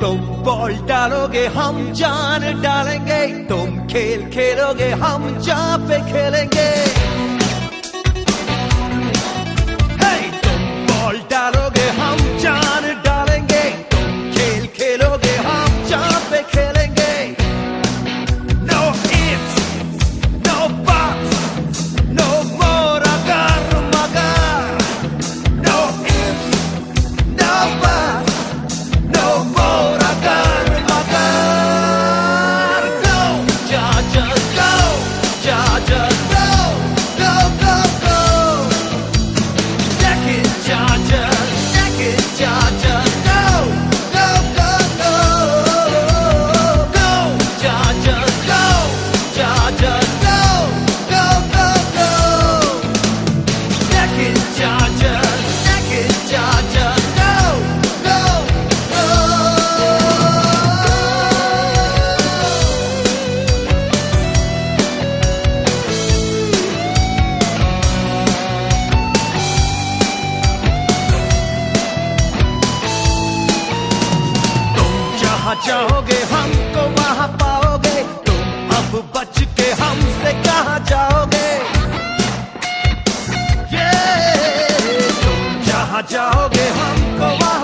तुम बॉल डालोगे हम जान डालेंगे। तुम खेल खेलोगे हम जहाँ पे खेलेंगे। जाओगे, हमको वहाँ पाओगे। तुम अब बच के हमसे कहा जाओगे? ये तुम जहाँ जाओगे, हमको वहाँ